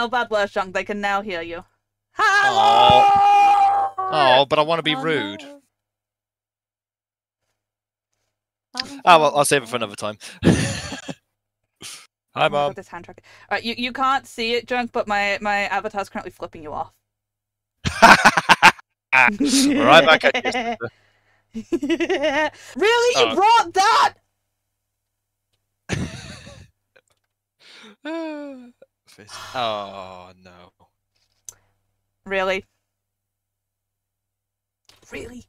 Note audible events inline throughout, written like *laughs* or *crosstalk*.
no, no bad words, Junk. They can now hear you. Oh. Hello. Oh, but I want to be Oh, rude. no. Oh well, I'll save it for another time. *laughs* Hi, Oh my mom. this hand track. All right, you, you can't see it, Junk, but my my avatar's currently flipping you off. *laughs* Ah, right back at you. *laughs* really? You Oh. brought that? Fist. *gasps* Oh no. Really? Really?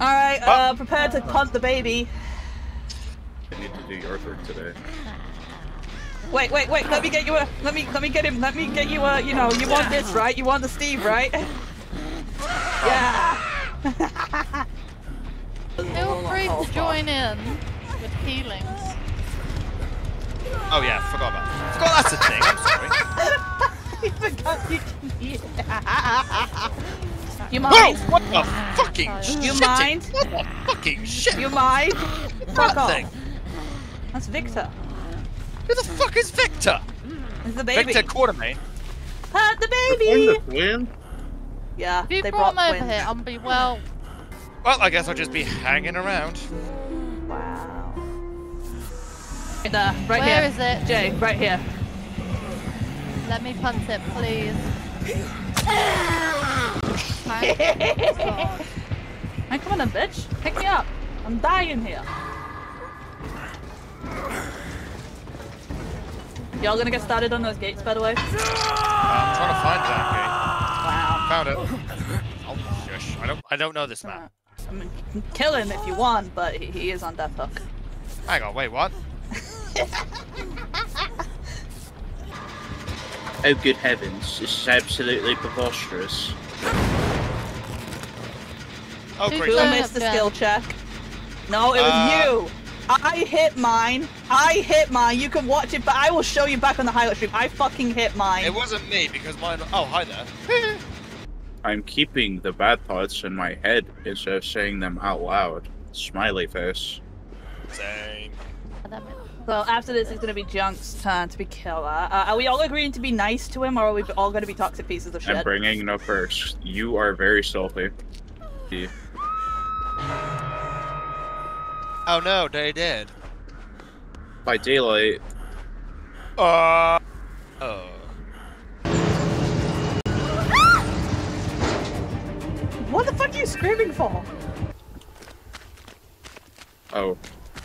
All right, Oh. uh, prepare to punt the baby. I need to do your work today. Wait, wait, wait. Let me get you a. Let me let me get him. Let me get you a. You know, you want this, right? You want the Steve, right? *laughs* Yeah. *laughs* Feel free to join in with healings. Oh yeah, forgot about. That. Forgot that's a thing. I'm sorry. I forgot you can hear. You Whoa! mind? What the fucking You shit? mind? What the fucking shit? You mind? That Fuck *laughs* off. thing. That's Victor. Who the fuck is Victor? It's the baby. Victor Quartermain. Pat the We're baby. going to win? Yeah, If you they brought brought him over here, I'm be well. Well, I guess I'll just be hanging around. Wow. There, right Where here. is it? Jay, right here. Let me punt it, please. Thank God. Hey, come on then, bitch. Pick me up. I'm dying here. Y'all gonna get started on those gates, by the way? I'm trying to find that Wow. Found it. Oh, shush. I don't. I don't know this man. Uh, I mean, you can kill him if you want, but he, he is on death hook. Hang on. Wait. What? Oh, good heavens. This is absolutely preposterous. Oh, Who's great. Who missed the skill check? No, it was Uh, you. I hit mine. I hit mine. You can watch it, but I will show you back on the highlight stream. I fucking hit mine. It wasn't me because mine. Oh, hi there. *laughs* I'm keeping the bad thoughts in my head instead of saying them out loud. Smiley face. Same. Damn. So after this, it's gonna be Junk's turn to be killer. Uh, are we all agreeing to be nice to him, or are we all gonna be toxic pieces of shit? I'm shit? bringing no first. You are very stealthy. Oh no, they did. By daylight, Uh. Oh. What the fuck are you screaming for? oh,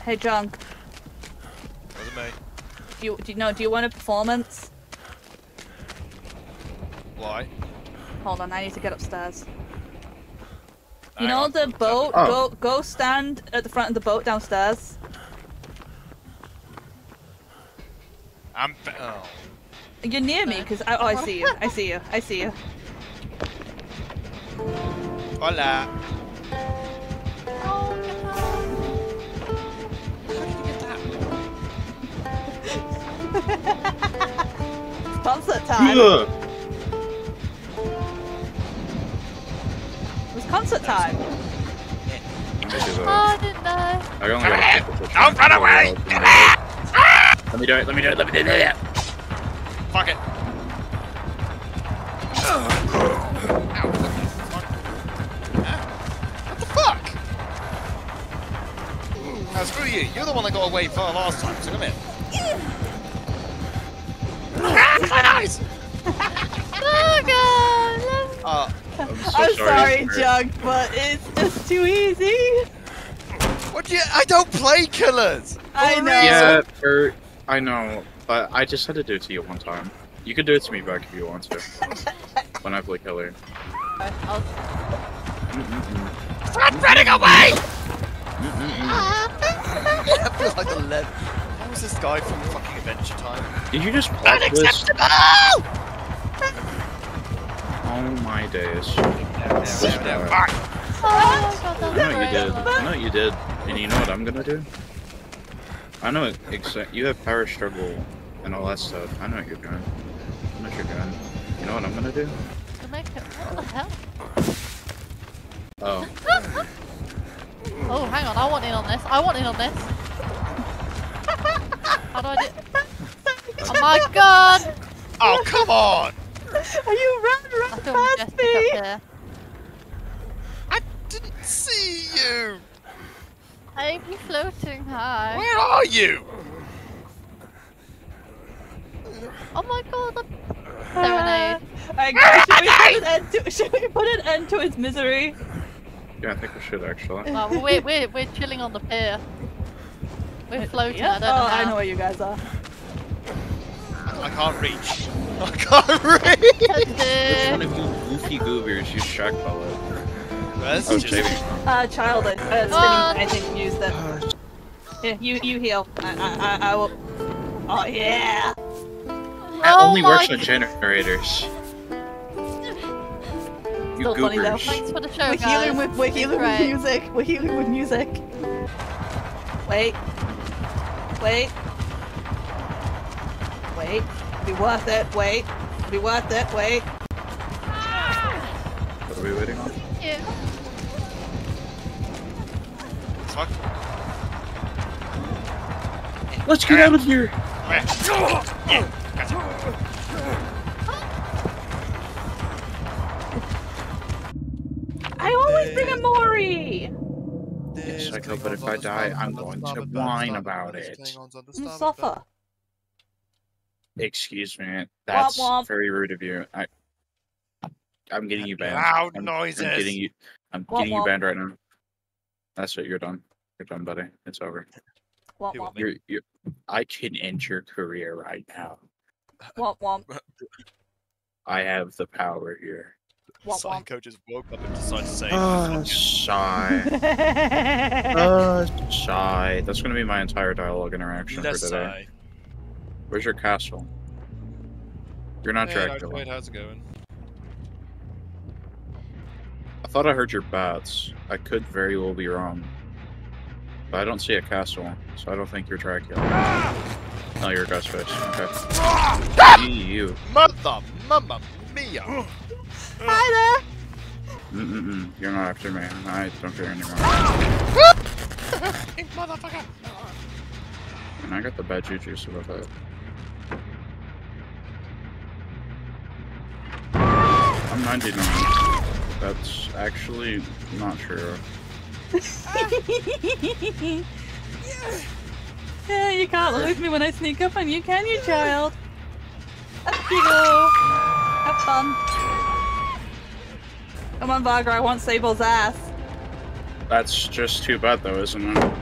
Hey Junk, Wasn't do you do you know? Do you want a performance? Why? Hold on, I need to get upstairs. You Hang know on. the boat? Oh. Go go stand at the front of the boat downstairs. I'm. Ba- oh. You're near me, cause I, oh I see you. I see you. I see you. Hola. Concert time. Ugh. It was concert time. Let Oh, that. I didn't know. I only got a couple Don't run away! Let me do it, let me do it, let me do it! Fuck it. Ow, what the fuck? Huh? What the fuck? Now screw you. You're the one that got away far last time, so come here. My eyes! Oh, God. Uh, I'm so I'm sorry, for- Junk, but it's just too easy. what do you? I don't play killers. I know. reason. Yeah, er, I know, but I just had to do it to you one time. You can do it to me back if you want to. *laughs* when I play killer. I'll... Mm-mm-mm. Stop running away! *laughs* I feel like the lead. What was this guy from fucking Adventure Time? Did you just pop this? Unacceptable! Oh my days. I know what you did. I know what you did. And you know what I'm gonna do? I know exact. You have power struggle and all that stuff. I know what you're doing. I know what you're doing. You know what I'm gonna do? To make it... What the hell? Oh. *laughs* Oh, hang on. I want in on this. I want in on this. How do I do... Oh my god! Oh, come on! Are you ran I right past me! up here. I didn't see you! I'm floating high. Where are you? Oh my god, I'm ah, serenade. Alright, guys, should we, put an *laughs* end to, should we put an end to his misery? Yeah, I think we should actually. Well, we're, we're, we're chilling on the pier. We're floating, I don't know oh, I know where you guys are. I can't reach. *laughs* I can't reach! Which one of you goofy goobers use shock bullet? That's Oh, just- Jamie. Uh, child, uh, spinning, Oh. I think used it. Here, you, you heal. I, I, I, I will. Oh, yeah! That Oh only my works with generators. You Still funny, though. goobers. Thanks for the show, We're guys. healing with, we're healing with music. We're healing with music. Wait. Wait. Wait. Be worth it. Wait. Be worth it. Wait. What are we waiting on? Yeah. Fuck. Let's get out of here! Where? Yeah, gotcha. I always bring a Mori! Yes, oh, but if I die, I'm going to whine about it. Mustafa. Mm, Excuse me. That's womp. very rude of you. I, I'm getting you banned. Loud I'm, noises. I'm getting you. I'm Womp getting you banned right now. That's it. You're done. You're done, buddy. It's over. Womp womp. You're. you I can end your career right now. Womp womp. I have the power here. Womp womp. Psycho just woke up and decided to say, Ah, "Fuck it." sigh. Uh, sigh. That's gonna be my entire dialogue interaction Let's for today. say. Where's your castle? You're not Hey, Dr. Dracula. Wade, how's it going? I thought I heard your bats. I could very well be wrong. But I don't see a castle, so I don't think you're Dracula. Ah! No, you're Ghostface. Okay. Gee, you. Mother, mamma mia! *gasps* *laughs* Hi Mm-mm-mm. You're not after me. I don't care anymore. *laughs* Motherfucker! And I got the bad juju about that. I'm 99. That's actually not true. *laughs* yeah, you can't lose me when I sneak up on you, can you, child? Up you go. Have fun. Come on, Varga, I want Sable's ass. That's just too bad though, isn't it?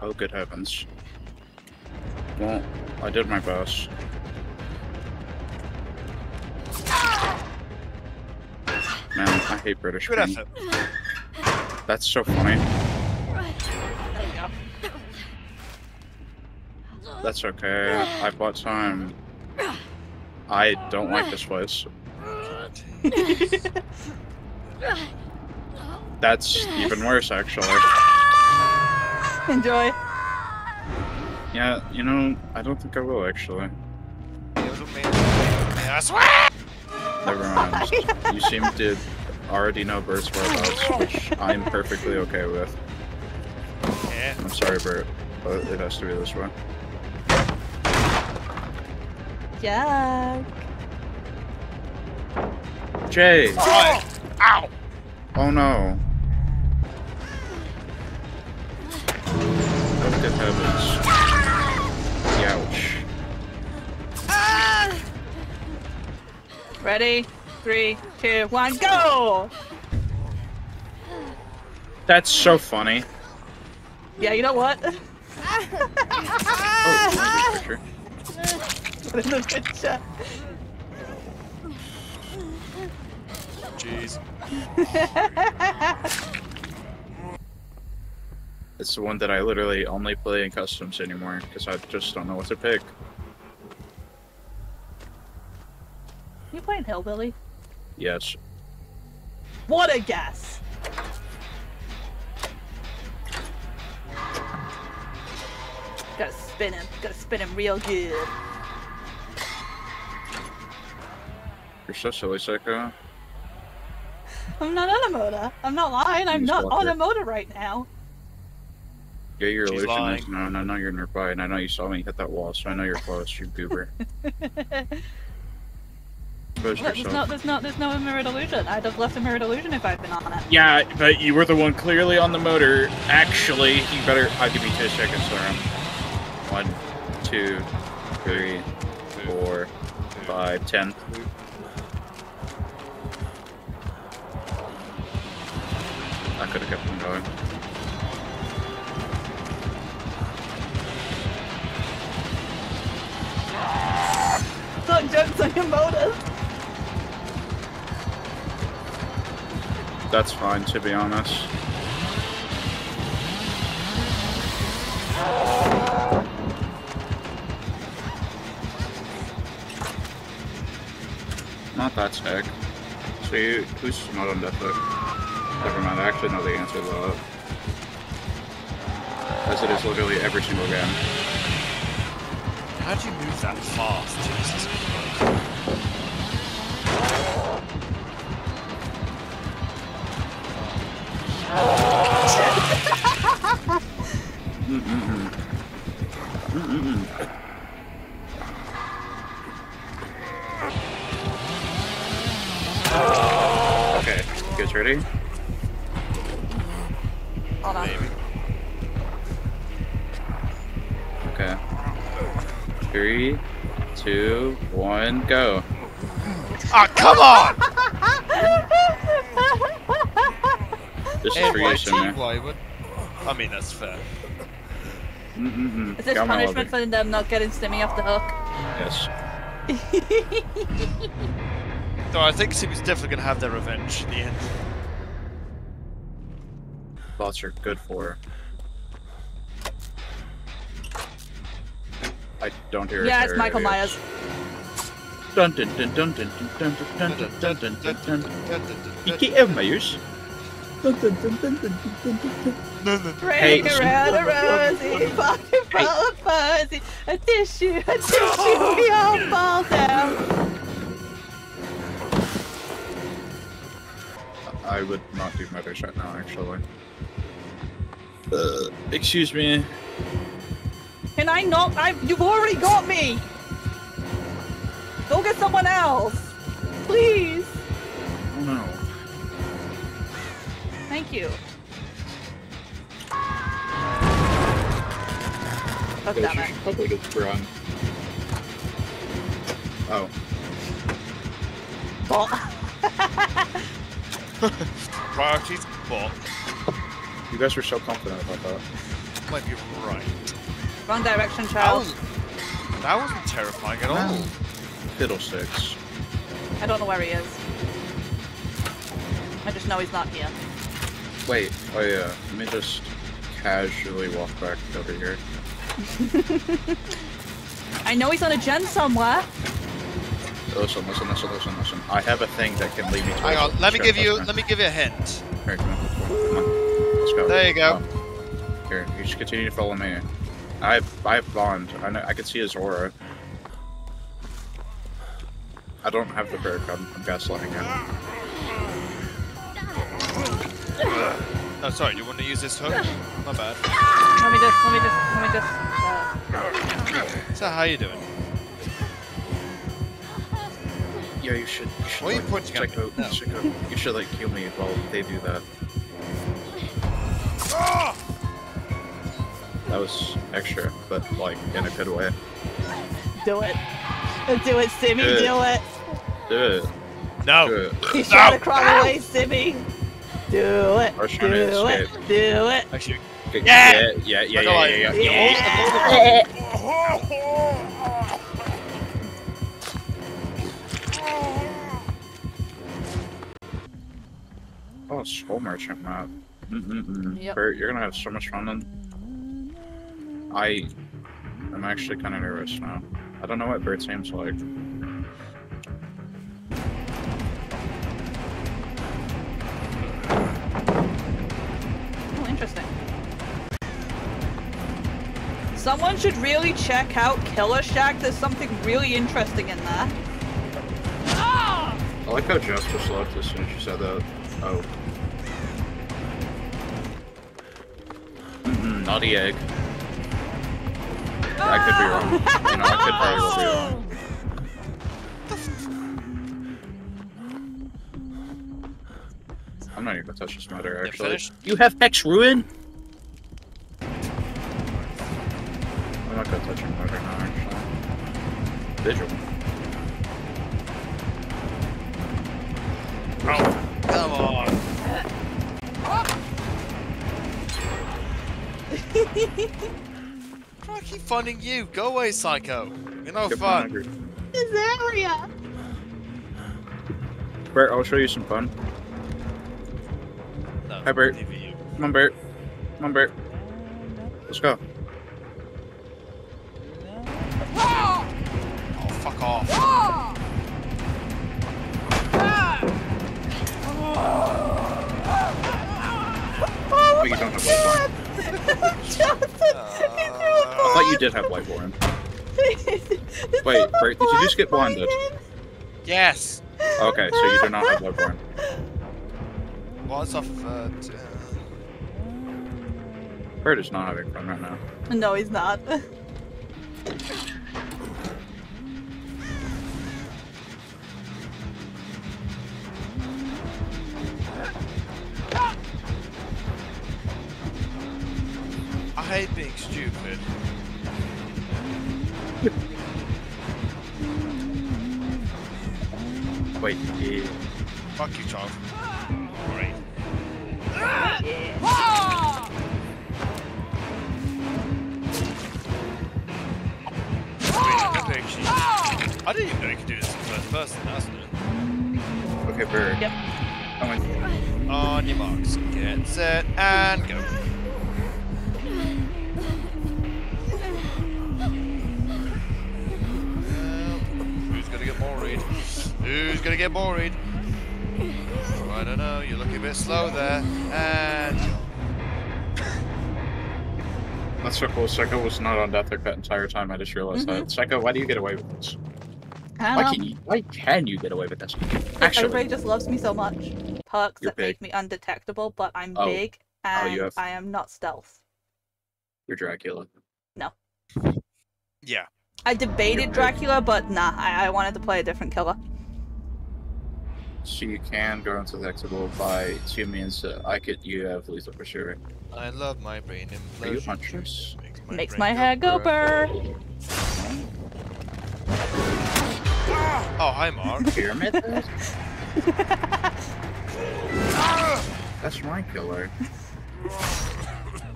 Oh, good heavens. Well, I did my best. Man, I hate British Good men. effort. That's so funny. There you go. That's okay. I bought time. I don't like this place. That's even worse, actually. Enjoy. Yeah, you know, I don't think I will, actually. It was me. I swear! Never mind. You seem to already know Bert's whereabouts, which I'm perfectly okay with. Yeah. I'm sorry, Bert, but it has to be this way. Jack. Jay! Right. Ow! Oh no. Oh, good heavens. Ouch. Ready? Three, two, one, go! That's so funny. Yeah, you know what? Oh, *laughs* picture. Put in the picture. Jeez. *laughs* It's the one that I literally only play in customs anymore because I just don't know what to pick. You playing Hillbilly? Yes. What a guess! Gotta spin him. Gotta spin him real good. You're so silly, Psycho. I'm not on a motor. I'm not lying. I'm He's not on lucky. a motor right now. Yeah, your She's illusion lying. is known. I know you're nearby, and I know you saw me hit that wall, so I know you're close. You goober. *laughs* Expose Look, there's no, there's no, there's no mirrored illusion. I'd have left a mirrored illusion if I'd been on it. Yeah, but you were the one clearly on the motor. Actually, you better. I'll give you two seconds, Laura. One, two, three, four, five, ten. Could have kept them going. Don't jokes on your motors. That's fine, to be honest. Not that sick. So you, who's not on death hook? Never mind, I actually know the answer to that. As it is literally every single game. How'd you move that fast? Jesus Christ. *laughs* Okay, you guys ready? Two, one, go. Ah, come on! This is for you, Simmer. Would? I mean, that's fair. Mm-mm-mm. Is this Got punishment for them not getting Simmy off the hook? Yes. *laughs* No, I think Simmy's definitely gonna have their revenge in the end. Thoughts are good for her. I don't hear yeah, it's Michael. Myers. Dun dun dun dun dun dun dun dun dun dun dun dun dun. Myers. Dun dun dun dun dun dun dun dun. Ring Hey. around a rosy, fucking full of fuzzy, a tissue, a tissue, we all fall down. I would not do mothers right now, actually. Uh, excuse me. Can I not? I, you've already got me. Go get someone else, please. Oh no. Thank you. Oh, Guys, damn you it. probably just run. Oh, Ball. *laughs* Priorities, but you guys were so confident about that. might be right. Wrong direction, That child. was that wasn't terrifying at all. Fiddlesticks. I don't know where he is. I just know he's not here. Wait, oh yeah, let me just casually walk back over here. I know he's on a gen somewhere. Listen, listen, listen, listen, listen. I have a thing that can lead me to Hang on, let me Sure, give you let me give you a hint. Here, come on. Come on. Let's go. There you go. Here, you just continue to follow me. I have, I have Bond. I know, I can see his aura. I don't have the perk. I'm, I'm gaslighting him. Oh, sorry. Do you want to use this hook? My bad. Let me just, let me just, let me just. Uh, So how you doing? Yeah, you should. You should Why are you like, pointing at me? out, No. You should like kill me while they do that. Was extra, but like in a good way. do it. Do it, Simmy. Good. Do it. Do it. No. Do it. He's No. trying to crawl away, Simmy. Do it. I was Do it. Do it. Actually, Yeah! Yeah, yeah, yeah, yeah, like, yeah, yeah, yeah. yeah. Oh, it's Skull Merchant map. Mm-mm-mm. Yep. Bert, you're gonna have so much fun then. I I'm actually kind of nervous now. I don't know what Bert seems like. Oh, interesting. Someone should really check out Killer Shack. There's something really interesting in there. I like how Jess just left as soon as you said that. Oh. Mm-mm. some naughty egg. I could be wrong. *laughs* You know, I could very well be wrong. I'm not even gonna touch this matter, actually. You have Hex Ruin? I'm not gonna touch your motor now, actually. Vigil. Oh, come on. Why do I keep finding you? Go away, Psycho. You're no Good fun. fun. This area. Bert, I'll show you some fun. No, Hi, Bert. leave you. Come on, Bert. Come on, Bert. Let's go. Thought you did have Lightborn. *laughs* Wait, Bert, did you just get blinded? Yes. Okay, so you do not have Lightborn. *laughs* What's off? Uh, t- Bert is not having fun right now. No, he's not. *laughs* I know you could do this in first person, that's new. Okay, bird. Yep. Come on. On your marks, get set, and go. Well, Who's gonna get worried? Who's gonna get worried? Oh, I don't know, you're looking a bit slow there. And That's so cool. Psycho was not on Deathwick that entire time. I just realized that. Mm-hmm. Psycho, why do you get away with this? I Why can you? Why can you get away with this? Everybody Actually, just loves me so much. Perks You're that make me undetectable, but I'm Oh. big Oh, and you have- I am not stealth. you're Dracula. No. Yeah, I debated Dracula, but nah, I, I wanted to play a different killer. So you can go into the Hexable by two means. That I could. You have lethal pursuer. I love my brain Are you implosion. huntress? Makes brain my hair go burr. Oh, hi, *laughs* Mark. Pyramid? That's my killer.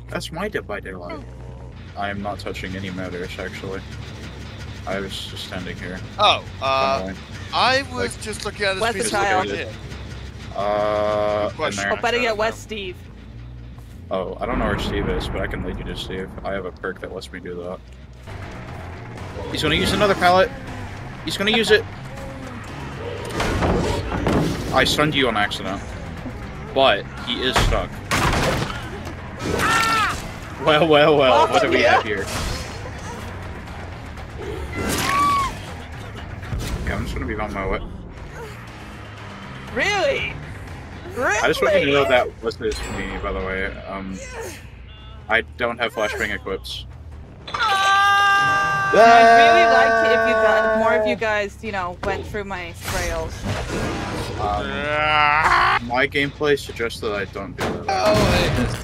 That's my Dead by Daylight. I am not touching any matters, actually. I was just standing here. Oh, uh, I was just looking at this Where's piece the of child? Uh, in Question. there. Oh, better I get don't West know. Steve. Oh, I don't know where Steve is, but I can lead you to Steve. I have a perk that lets me do that. He's gonna use another pallet. He's gonna use it. I stunned you on accident, but he is stuck. Well, well, well. What do we have here? Yeah, I'm just gonna be on my way. Really? Really? I just want you to know that was this me, by the way. Um, I don't have flashbang equipped. I'd really like it if you guys, more of you guys, you know, went through my trails. Um, Ah! my gameplay suggests that I don't do that. Oh, hey, there's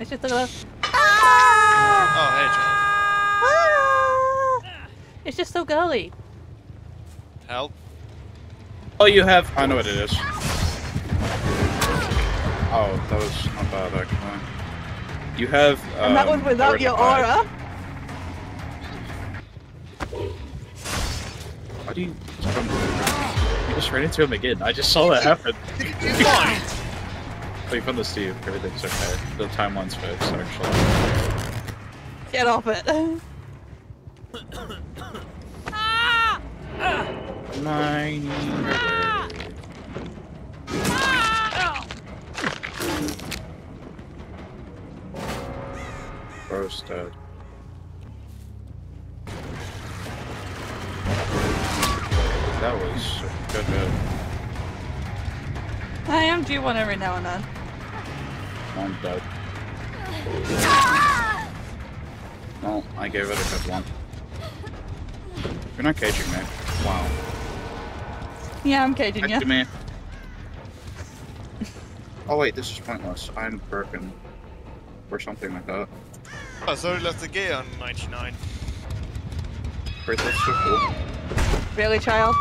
It's just a little. Oh, hey, Charles. It's just so girly. Help. Oh, you have. I know what it is. Oh, that was not bad actually. You have. Um, And that was without your Aura. Why do you? You just ran into him again. I just saw that happen. *laughs* Wait, from the Steve. Everything's okay. The timeline's fixed, actually. Get off it. Mine. Bro's dead. That uh, was a good hit. I am due one every now and then. I'm dead. Well, I gave it a good one. You're not caging me. Wow. Yeah, I'm caging Back you. to me. *laughs* Oh wait, this is pointless. I'm broken. Or something like that. Ah, oh, so we left the gear on 99. Wait, that's so cool. Really, child?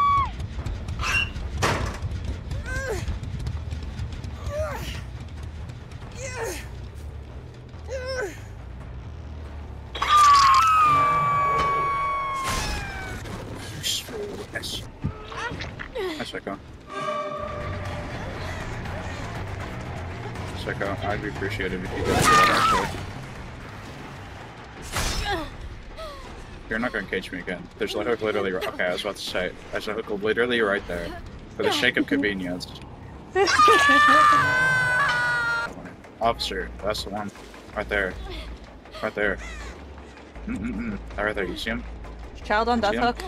You're not gonna cage me again. There's a hook literally right- okay, I was about to say, there's a hook literally right there. For the sake of convenience. Officer, that's the one. Right there. Right there. Mm-mm-mm. Right there, you see him? Child on death hook?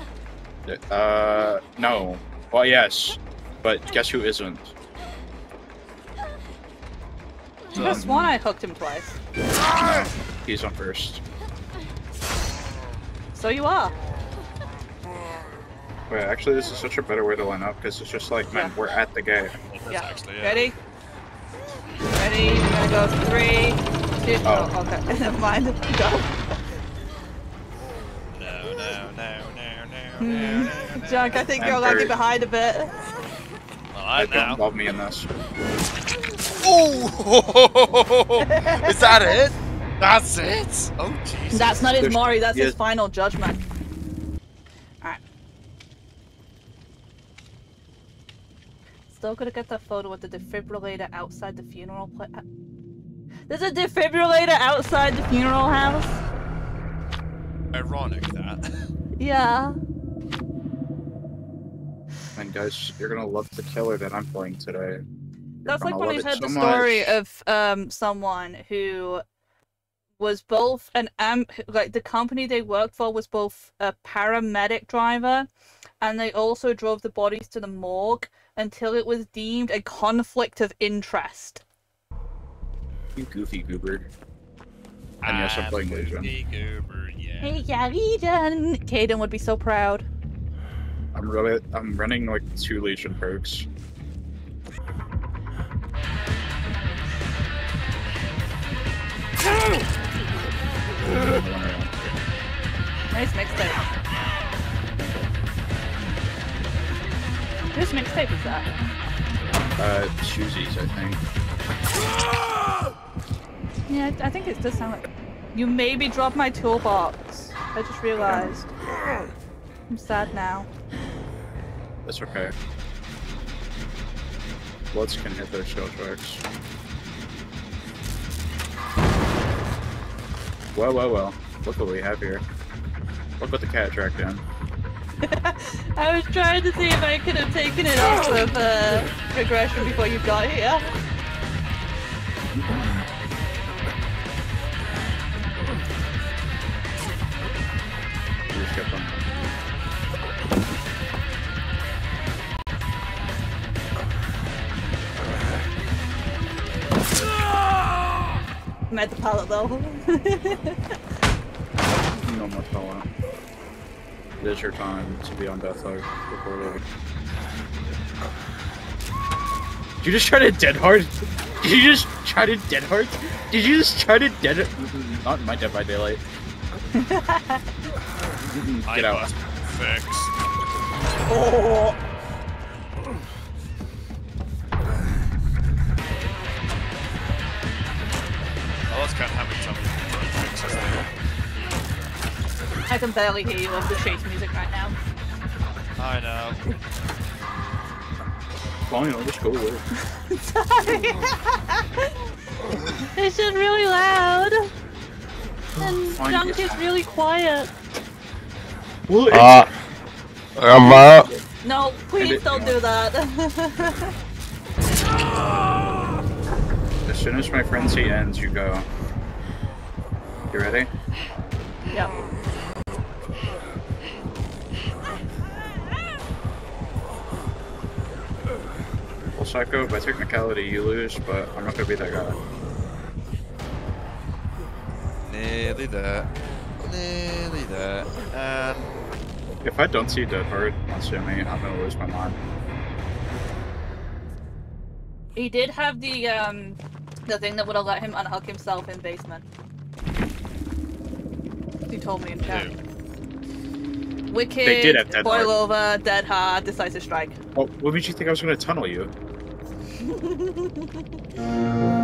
Uh, no. Well, yes. But guess who isn't? Could have sworn I hooked him twice. He's on first. So you are. Wait, actually, this is such a better way to line up because it's just like, man, Yeah. we're at the gate. Yeah. actually, yeah. Ready? Ready? We're gonna go three, two. Oh. Oh, okay. Never mind. Go. No, no, no, no, no, Hmm. no, no, no. Junk, I think I'm you're lagging behind a bit. Well, I Don't now. involve me in this. Oh! Is that it? That's it? Oh, Jesus. That's not his There's- Mori, that's yeah. his final judgment. Alright. Still gonna get that photo with the defibrillator outside the funeral pla- There's a defibrillator outside the funeral house? ironic, that. *laughs* Yeah. And guys, you're gonna love the killer that I'm playing today. That's like when I love it heard the so story much. of um someone who was both an am like the company they worked for was both a paramedic driver and they also drove the bodies to the morgue until it was deemed a conflict of interest. You goofy goober. And yes, I'm playing Legion. Goofy Goober, yeah. Hey, yeah, Legion! Caden would be so proud. I'm really, I'm running like two Legion perks. Nice mixtape. Whose mixtape is that? Uh, Susie's, I think. *gasps* Yeah, I think it does sound like. You maybe dropped my toolbox. I just realized. I'm sad now. That's okay. Bloods can hit those shell tracks. Well, well, well. Look what we have here. Look what the cat tracked down. *laughs* I was trying to see if I could have taken it off of uh, regression before you got here. I'm at the pallet though. *laughs* No more fallout. It is your time to be on death Deathlock before leaving. Did you just try to dead hard? Did you just try to dead hard? Did you just try to dead *laughs* Not in my Dead by Daylight. *laughs* Get out. fix. oh. I can barely hear you over the chase music right now. I know. Fine, I'll just go away. Sorry. it's just really loud. And Fine, Junk yeah. is really quiet. Well, Uh, I'm out. No, please don't do that. as soon as my frenzy ends, you go. You ready? yep. Psycho, by technicality, you lose, but I'm not gonna be that guy. Nearly there. Nearly there. And If I don't see Dead Hard on Simmy, I'm gonna lose my mind. He did have the um the thing that would have let him unhook himself in basement. He told me in chat. two. Wicked, They did have Dead Boil Over, Dead Hard, Decisive Strike. Well, what made you think I was gonna tunnel you? Ha ha ha ha ha!